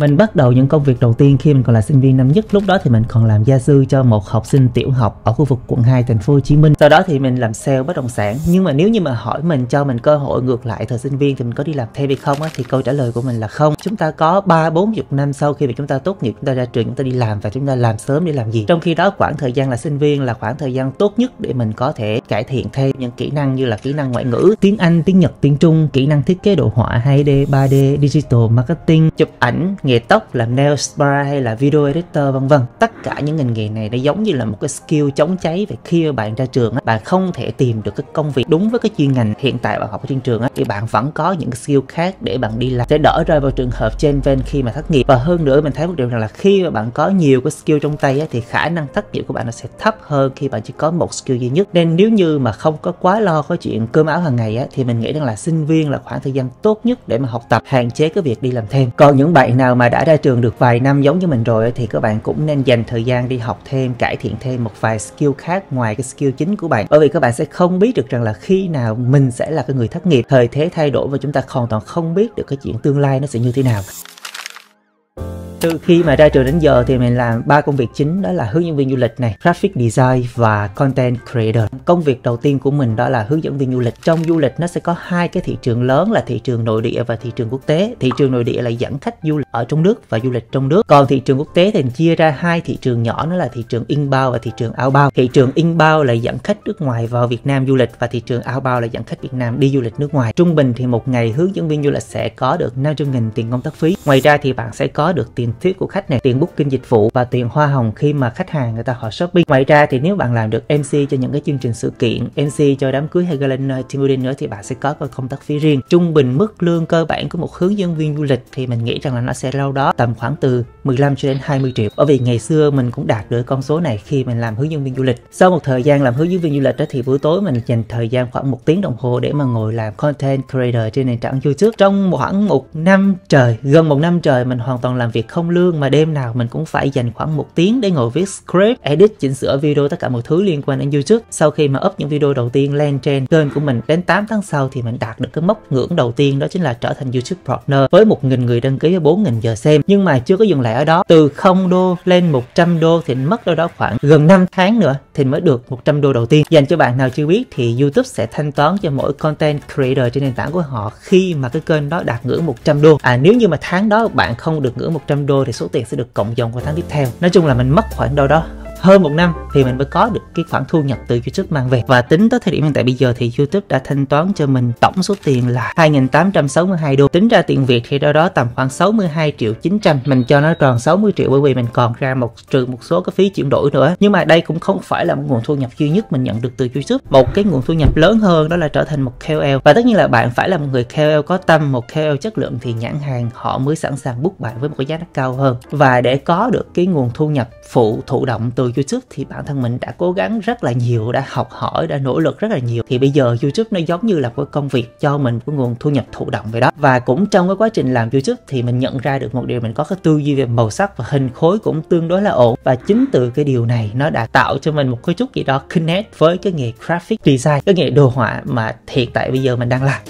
Mình bắt đầu những công việc đầu tiên khi mình còn là sinh viên năm nhất. Lúc đó thì mình còn làm gia sư cho một học sinh tiểu học ở khu vực quận 2 thành phố Hồ Chí Minh. Sau đó thì mình làm sale bất động sản. Nhưng mà nếu như mà hỏi mình cho mình cơ hội ngược lại thời sinh viên thì mình có đi làm thêm hay không á thì câu trả lời của mình là không. Chúng ta có 3 40 năm sau khi mà chúng ta tốt nghiệp chúng ta ra trường chúng ta đi làm và chúng ta làm sớm để làm gì. Trong khi đó khoảng thời gian là sinh viên là khoảng thời gian tốt nhất để mình có thể cải thiện thêm những kỹ năng như là kỹ năng ngoại ngữ, tiếng Anh, tiếng Nhật, tiếng Trung, kỹ năng thiết kế đồ họa 2D, 3D, digital marketing, chụp ảnh, nghề tóc, làm nail spa hay là video editor vân vân. Tất cả những ngành nghề này nó giống như là một cái skill chống cháy và khi bạn ra trường bạn không thể tìm được cái công việc đúng với cái chuyên ngành hiện tại bạn học ở trên trường thì bạn vẫn có những skill khác để bạn đi làm. Sẽ đỡ rơi vào trường hợp trên ven khi mà thất nghiệp. Và hơn nữa mình thấy một điều rằng là khi mà bạn có nhiều cái skill trong tay thì khả năng thất nghiệp của bạn nó sẽ thấp hơn khi bạn chỉ có một skill duy nhất. Nên nếu như mà không có quá lo có chuyện cơm áo hàng ngày thì mình nghĩ rằng là sinh viên là khoảng thời gian tốt nhất để mà học tập hạn chế cái việc đi làm thêm. Còn những bạn nào mà đã ra trường được vài năm giống như mình rồi thì các bạn cũng nên dành thời gian đi học thêm, cải thiện thêm một vài skill khác ngoài cái skill chính của bạn. Bởi vì các bạn sẽ không biết được rằng là khi nào mình sẽ là cái người thất nghiệp. Thời thế thay đổi và chúng ta hoàn toàn không biết được cái chuyện tương lai nó sẽ như thế nào từ khi mà ra trường đến giờ thì mình làm ba công việc chính đó là hướng dẫn viên du lịch này, graphic design và content creator. Công việc đầu tiên của mình đó là hướng dẫn viên du lịch. Trong du lịch nó sẽ có hai cái thị trường lớn là thị trường nội địa và thị trường quốc tế. Thị trường nội địa là dẫn khách du lịch ở trong nước và du lịch trong nước. Còn thị trường quốc tế thì chia ra hai thị trường nhỏ đó là thị trường inbound và thị trường outbound. Thị trường inbound là dẫn khách nước ngoài vào Việt Nam du lịch và thị trường outbound là dẫn khách Việt Nam đi du lịch nước ngoài. Trung bình thì một ngày hướng dẫn viên du lịch sẽ có được 500 nghìn tiền công tác phí. Ngoài ra thì bạn sẽ có được tiền tiền của khách này, tiền booking dịch vụ và tiền hoa hồng khi mà khách hàng người ta họ shopping. Ngoài ra thì nếu bạn làm được MC cho những cái chương trình sự kiện MC cho đám cưới hay gala team building nữa thì bạn sẽ có công tác phí riêng. Trung bình mức lương cơ bản của một hướng dẫn viên du lịch thì mình nghĩ rằng là nó sẽ lâu đó tầm khoảng từ 15 cho đến 20 triệu. Bởi vì ngày xưa mình cũng đạt được con số này khi mình làm hướng dẫn viên du lịch. Sau một thời gian làm hướng dẫn viên du lịch đó thì buổi tối mình dành thời gian khoảng một tiếng đồng hồ để mà ngồi làm content creator trên nền tảng YouTube. Trong khoảng một năm trời, gần một năm trời mình hoàn toàn làm việc không không lương mà đêm nào mình cũng phải dành khoảng một tiếng để ngồi viết script, edit, chỉnh sửa video tất cả mọi thứ liên quan đến YouTube. Sau khi mà up những video đầu tiên lên trên kênh của mình đến 8 tháng sau thì mình đạt được cái mốc ngưỡng đầu tiên đó chính là trở thành YouTube partner với 1.000 người đăng ký với 4.000 giờ xem. Nhưng mà chưa có dừng lại ở đó, từ 0 đô lên 100 đô thì mất đâu đó khoảng gần 5 tháng nữa thì mới được 100 đô đầu tiên. Dành cho bạn nào chưa biết thì YouTube sẽ thanh toán cho mỗi content creator trên nền tảng của họ khi mà cái kênh đó đạt ngưỡng 100 đô. À nếu như mà tháng đó bạn không được ngưỡng 100 đô thì số tiền sẽ được cộng dồn vào tháng tiếp theo. Nói chung là mình mất khoảng đâu đó hơn một năm thì mình mới có được cái khoản thu nhập từ YouTube mang về. Và tính tới thời điểm hiện tại bây giờ thì YouTube đã thanh toán cho mình tổng số tiền là 2.862 đô. Tính ra tiền Việt thì đâu đó tầm khoảng 62 triệu 900 mình cho nó tròn 60 triệu bởi vì mình còn ra một, trừ một số cái phí chuyển đổi nữa. Nhưng mà đây cũng không phải là một nguồn thu nhập duy nhất mình nhận được từ YouTube. Một cái nguồn thu nhập lớn hơn đó là trở thành một KOL và tất nhiên là bạn phải là một người KOL có tâm, một KOL chất lượng thì nhãn hàng họ mới sẵn sàng book bạn với một cái giá cao hơn. Và để có được cái nguồn thu nhập phụ, thụ động từ YouTube thì bản thân mình đã cố gắng rất là nhiều, đã học hỏi, đã nỗ lực rất là nhiều. Thì bây giờ YouTube nó giống như là một công việc cho mình cái nguồn thu nhập thụ động vậy đó. Và cũng trong cái quá trình làm YouTube thì mình nhận ra được một điều mình có cái tư duy về màu sắc và hình khối cũng tương đối là ổn. Và chính từ cái điều này nó đã tạo cho mình một cái chút gì đó connect với cái nghề graphic design, cái nghề đồ họa mà hiện tại bây giờ mình đang làm.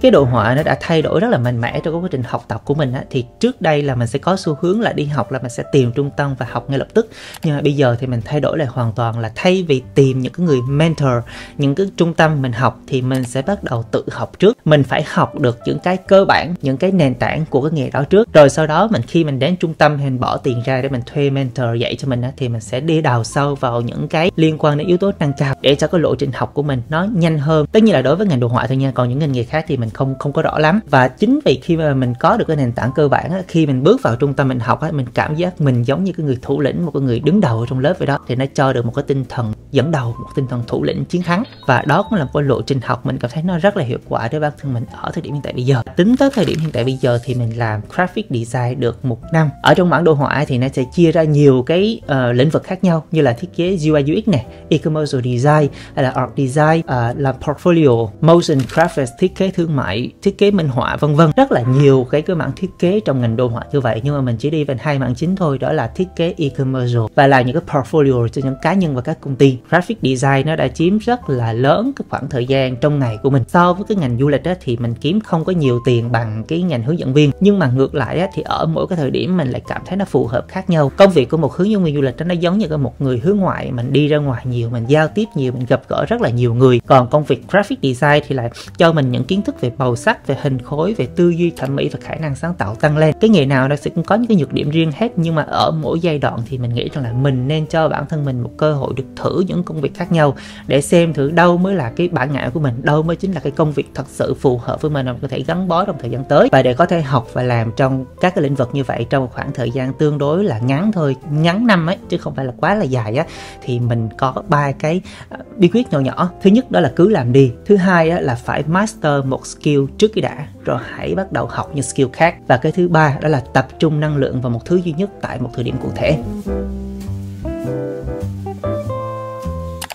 Cái đồ họa nó đã thay đổi rất là mạnh mẽ trong quá trình học tập của mình á, thì trước đây là mình sẽ có xu hướng là đi học là mình sẽ tìm trung tâm và học ngay lập tức. Nhưng mà bây giờ thì mình thay đổi lại hoàn toàn là thay vì tìm những cái người mentor những cái trung tâm mình học thì mình sẽ bắt đầu tự học trước. Mình phải học được những cái cơ bản những cái nền tảng của cái nghề đó trước. Rồi sau đó mình khi mình đến trung tâm mình bỏ tiền ra để mình thuê mentor dạy cho mình á, thì mình sẽ đi đào sâu vào những cái liên quan đến yếu tố nâng cao để cho cái lộ trình học của mình nó nhanh hơn. Tất nhiên là đối với ngành đồ họa thôi nha còn những ngành nghề khác thì mình mình không không có rõ lắm. Và chính vì khi mà mình có được cái nền tảng cơ bản á, khi mình bước vào trung tâm mình học á, mình cảm giác mình giống như cái người thủ lĩnh một cái người đứng đầu ở trong lớp vậy đó. Thì nó cho được một cái tinh thần dẫn đầu một tinh thần thủ lĩnh chiến thắng. Và đó cũng là một cái lộ trình học mình cảm thấy nó rất là hiệu quả đối với bản thân mình ở thời điểm hiện tại bây giờ. Tính tới thời điểm hiện tại bây giờ thì mình làm graphic design được một năm. Ở trong bản đồ họa thì nó sẽ chia ra nhiều cái uh, lĩnh vực khác nhau như là thiết kế UI UX này e-commerce design hay là art design uh, làm portfolio motion graphics thiết kế thương mại mại thiết kế minh họa vân vân. Rất là nhiều cái cái mảng thiết kế trong ngành đồ họa như vậy nhưng mà mình chỉ đi về hai mảng chính thôi đó là thiết kế e-commerce và là những cái portfolio cho những cá nhân và các công ty. Graphic design nó đã chiếm rất là lớn cái khoảng thời gian trong ngày của mình. So với cái ngành du lịch đó thì mình kiếm không có nhiều tiền bằng cái ngành hướng dẫn viên. Nhưng mà ngược lại á, thì ở mỗi cái thời điểm mình lại cảm thấy nó phù hợp khác nhau. Công việc của một hướng dẫn viên du lịch đó nó giống như cái một người hướng ngoại mình đi ra ngoài nhiều mình giao tiếp nhiều mình gặp gỡ rất là nhiều người. Còn công việc graphic design thì lại cho mình những kiến thức về màu sắc về hình khối về tư duy thẩm mỹ và khả năng sáng tạo tăng lên. Cái nghề nào nó sẽ cũng có những cái nhược điểm riêng hết nhưng mà ở mỗi giai đoạn thì mình nghĩ rằng là mình nên cho bản thân mình một cơ hội được thử những công việc khác nhau để xem thử đâu mới là cái bản ngã của mình đâu mới chính là cái công việc thật sự phù hợp với mình mà mình có thể gắn bó trong thời gian tới. Và để có thể học và làm trong các cái lĩnh vực như vậy trong một khoảng thời gian tương đối là ngắn thôi ngắn năm ấy chứ không phải là quá là dài á thì mình có ba cái ờ, bí quyết nhỏ nhỏ. Thứ nhất đó là cứ làm đi. Thứ hai á, là phải master một skill skill trước khi đã, rồi hãy bắt đầu học những skill khác. Và cái thứ ba đó là tập trung năng lượng vào một thứ duy nhất tại một thời điểm cụ thể.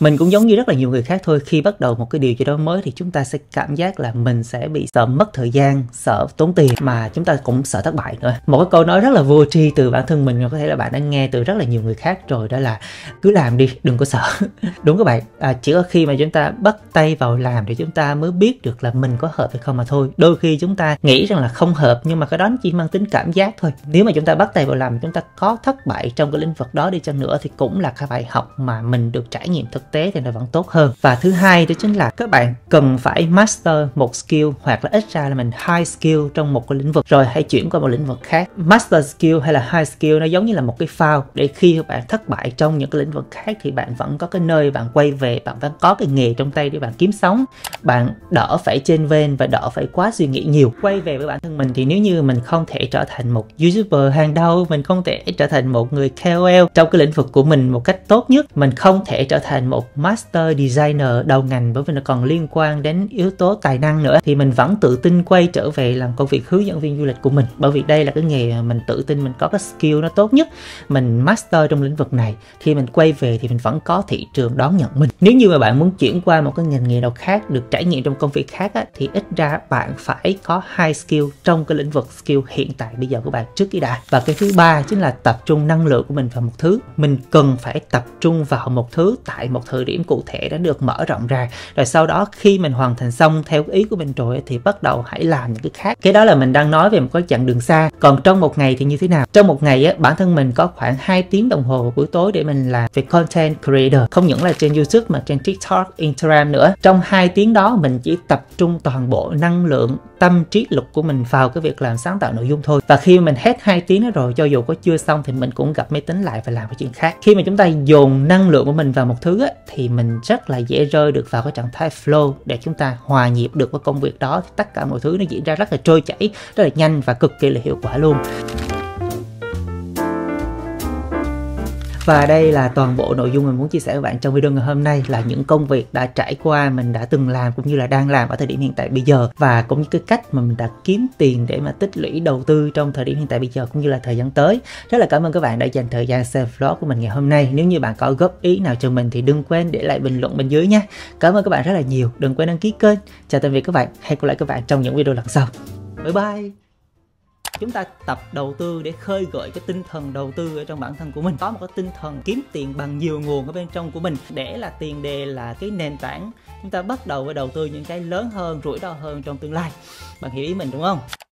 Mình cũng giống như rất là nhiều người khác thôi khi bắt đầu một cái điều gì đó mới thì chúng ta sẽ cảm giác là mình sẽ bị sợ mất thời gian sợ tốn tiền mà chúng ta cũng sợ thất bại nữa. Một cái câu nói rất là vô tri từ bản thân mình có thể là bạn đã nghe từ rất là nhiều người khác rồi đó là cứ làm đi đừng có sợ. Đúng các bạn. À, chỉ có khi mà chúng ta bắt tay vào làm thì chúng ta mới biết được là mình có hợp hay không mà thôi. Đôi khi chúng ta nghĩ rằng là không hợp nhưng mà cái đó chỉ mang tính cảm giác thôi. Nếu mà chúng ta bắt tay vào làm chúng ta có thất bại trong cái lĩnh vực đó đi chăng nữa thì cũng là cái bài học mà mình được trải nghiệm thực tế thì nó vẫn tốt hơn. Và thứ hai đó chính là các bạn cần phải master một skill hoặc là ít ra là mình high skill trong một cái lĩnh vực. Rồi hãy chuyển qua một lĩnh vực khác. Master skill hay là high skill nó giống như là một cái phao để khi bạn thất bại trong những cái lĩnh vực khác thì bạn vẫn có cái nơi bạn quay về, bạn vẫn có cái nghề trong tay để bạn kiếm sống. Bạn đỡ phải trên ven và đỡ phải quá suy nghĩ nhiều. Quay về với bản thân mình thì nếu như mình không thể trở thành một youtuber hàng đầu, mình không thể trở thành một người KOL trong cái lĩnh vực của mình một cách tốt nhất, mình không thể trở thành một master designer đầu ngành bởi vì nó còn liên quan đến yếu tố tài năng nữa. Thì mình vẫn tự tin quay trở về làm công việc hướng dẫn viên du lịch của mình. Bởi vì đây là cái nghề mà mình tự tin mình có cái skill nó tốt nhất. Mình master trong lĩnh vực này khi mình quay về thì mình vẫn có thị trường đón nhận mình. Nếu như mà bạn muốn chuyển qua một cái ngành nghề nào khác được trải nghiệm trong công việc khác á, thì ít ra bạn phải có hai skill trong cái lĩnh vực skill hiện tại bây giờ của bạn trước khi đã và cái thứ ba chính là tập trung năng lượng của mình vào một thứ. Mình cần phải tập trung vào một thứ tại một thời điểm cụ thể đã được mở rộng ra. Rồi sau đó khi mình hoàn thành xong theo ý của mình rồi thì bắt đầu hãy làm những cái khác. Cái đó là mình đang nói về một cái chặng đường xa. Còn trong một ngày thì như thế nào? Trong một ngày á bản thân mình có khoảng 2 tiếng đồng hồ buổi tối để mình làm về content creator. Không những là trên youtube mà trên tiktok instagram nữa. Trong 2 tiếng đó mình chỉ tập trung toàn bộ năng lượng tâm trí lực của mình vào cái việc làm sáng tạo nội dung thôi. Và khi mình hết hai tiếng đó rồi cho dù có chưa xong thì mình cũng gặp máy tính lại và làm cái chuyện khác. Khi mà chúng ta dồn năng lượng của mình vào một thứ á, thì mình rất là dễ rơi được vào cái trạng thái flow để chúng ta hòa nhịp được với công việc đó. Thì tất cả mọi thứ nó diễn ra rất là trôi chảy, rất là nhanh và cực kỳ là hiệu quả luôn. Và đây là toàn bộ nội dung mình muốn chia sẻ với bạn trong video ngày hôm nay là những công việc đã trải qua, mình đã từng làm cũng như là đang làm ở thời điểm hiện tại bây giờ và cũng như cái cách mà mình đã kiếm tiền để mà tích lũy đầu tư trong thời điểm hiện tại bây giờ cũng như là thời gian tới. Rất là cảm ơn các bạn đã dành thời gian xem vlog của mình ngày hôm nay. Nếu như bạn có góp ý nào cho mình thì đừng quên để lại bình luận bên dưới nhé. Cảm ơn các bạn rất là nhiều. Đừng quên đăng ký kênh. Chào tạm biệt các bạn. Hẹn gặp lại các bạn trong những video lần sau. Bye bye chúng ta tập đầu tư để khơi gợi cái tinh thần đầu tư ở trong bản thân của mình. Có một cái tinh thần kiếm tiền bằng nhiều nguồn ở bên trong của mình. Để là tiền đề là cái nền tảng. Chúng ta bắt đầu với đầu tư những cái lớn hơn, rủi ro hơn trong tương lai. Bạn hiểu ý mình đúng không?